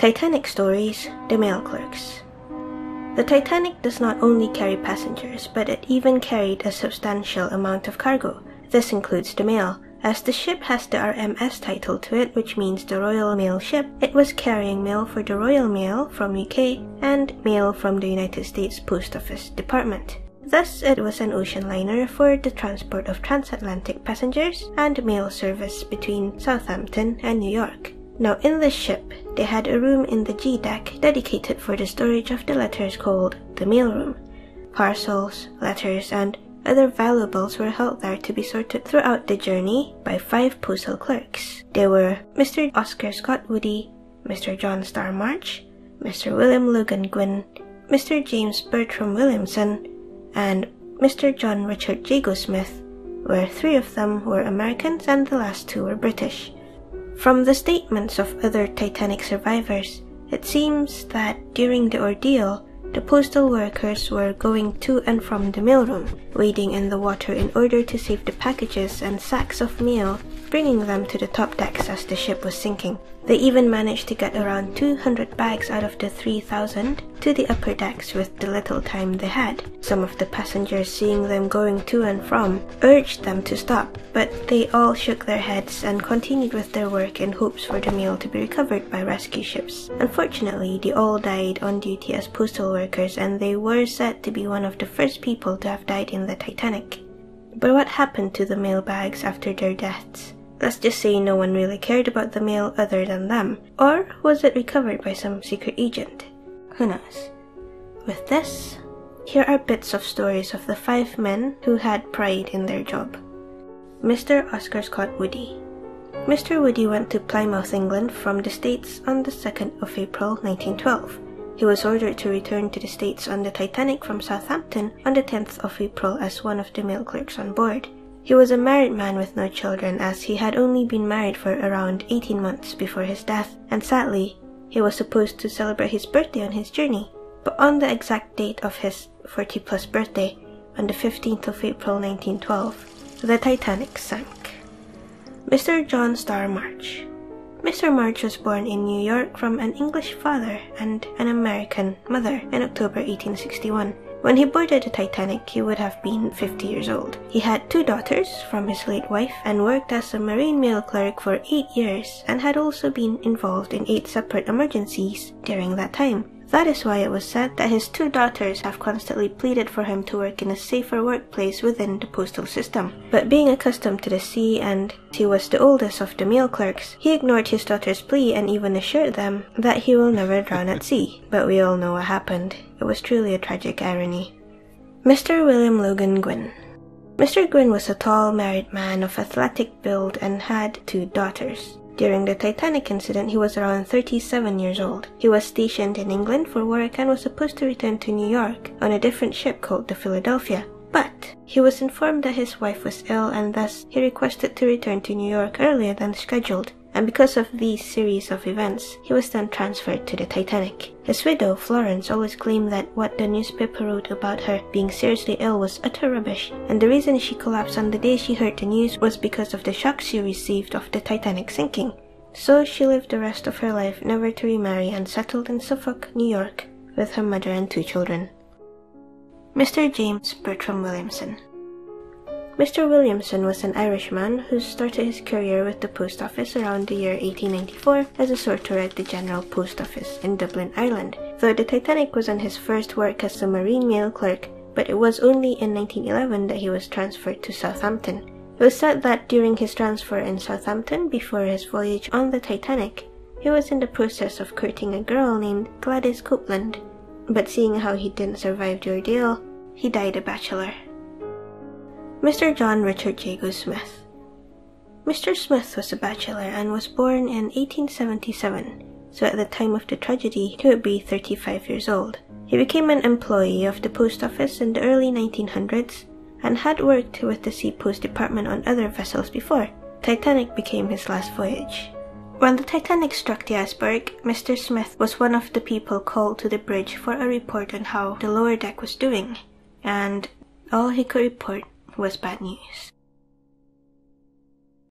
Titanic Stories The Mail Clerks. The Titanic does not only carry passengers, but it even carried a substantial amount of cargo. This includes the mail. As the ship has the RMS title to it, which means the Royal Mail Ship, it was carrying mail for the Royal Mail from UK and mail from the United States Post Office Department. Thus, it was an ocean liner for the transport of transatlantic passengers and mail service between Southampton and New York. Now, in the ship, they had a room in the G deck dedicated for the storage of the letters called the mailroom. Parcels, letters, and other valuables were held there to be sorted throughout the journey by five postal clerks. They were Mr. Oscar Scott Woody, Mr. John Starr March, Mr. William Logan Gwinn, Mr. James Bertram Williamson, and Mr. John Richard Jago Smith, where three of them were Americans and the last two were British. From the statements of other Titanic survivors, it seems that during the ordeal, the postal workers were going to and from the mailroom, wading in the water in order to save the packages and sacks of mail, bringing them to the top decks as the ship was sinking. They even managed to get around 200 bags out of the 3,000 to the upper decks with the little time they had. Some of the passengers, seeing them going to and from, urged them to stop, but they all shook their heads and continued with their work in hopes for the mail to be recovered by rescue ships. Unfortunately, they all died on duty as postal workers and they were said to be one of the first people to have died in the Titanic. But what happened to the mail bags after their deaths? Let's just say no one really cared about the mail other than them. Or was it recovered by some secret agent? Who knows? With this, here are bits of stories of the five men who had pride in their job. Mr. Oscar Scott Woody. Mr. Woody went to Plymouth, England from the States on the 2nd of April 1912. He was ordered to return to the States on the Titanic from Southampton on the 10th of April as one of the mail clerks on board. He was a married man with no children as he had only been married for around 18 months before his death, and sadly, he was supposed to celebrate his birthday on his journey. But on the exact date of his 40 plus birthday, on the 15th of April 1912, the Titanic sank. Mr. John Starr March. Mr. March was born in New York from an English father and an American mother in October 1861. When he boarded the Titanic, he would have been 50 years old. He had two daughters from his late wife and worked as a marine mail clerk for eight years and had also been involved in eight separate emergencies during that time. That is why it was said that his two daughters have constantly pleaded for him to work in a safer workplace within the postal system. But being accustomed to the sea and he was the oldest of the mail clerks, he ignored his daughter's plea and even assured them that he will never drown at sea. But we all know what happened. It was truly a tragic irony. Mr. William Logan Gwinn Mr. Gwinn was a tall married man of athletic build and had two daughters. During the Titanic incident, he was around 37 years old. He was stationed in England for work and was supposed to return to New York on a different ship called the Philadelphia. But he was informed that his wife was ill and thus he requested to return to New York earlier than scheduled and because of these series of events, he was then transferred to the Titanic. His widow, Florence, always claimed that what the newspaper wrote about her being seriously ill was utter rubbish, and the reason she collapsed on the day she heard the news was because of the shock she received of the Titanic sinking. So she lived the rest of her life never to remarry and settled in Suffolk, New York, with her mother and two children. Mr. James Bertram Williamson Mr. Williamson was an Irishman who started his career with the post office around the year 1894 as a sorter at the General Post Office in Dublin, Ireland. Though the Titanic was on his first work as a marine mail clerk, but it was only in 1911 that he was transferred to Southampton. It was said that during his transfer in Southampton before his voyage on the Titanic, he was in the process of courting a girl named Gladys Copeland. But seeing how he didn't survive the ordeal, he died a bachelor. Mr. John Richard Jago Smith. Mr. Smith was a bachelor and was born in 1877, so at the time of the tragedy he would be 35 years old. He became an employee of the post office in the early 1900s and had worked with the Sea Post Department on other vessels before. Titanic became his last voyage. When the Titanic struck the iceberg, Mr. Smith was one of the people called to the bridge for a report on how the lower deck was doing, and all he could report was bad news.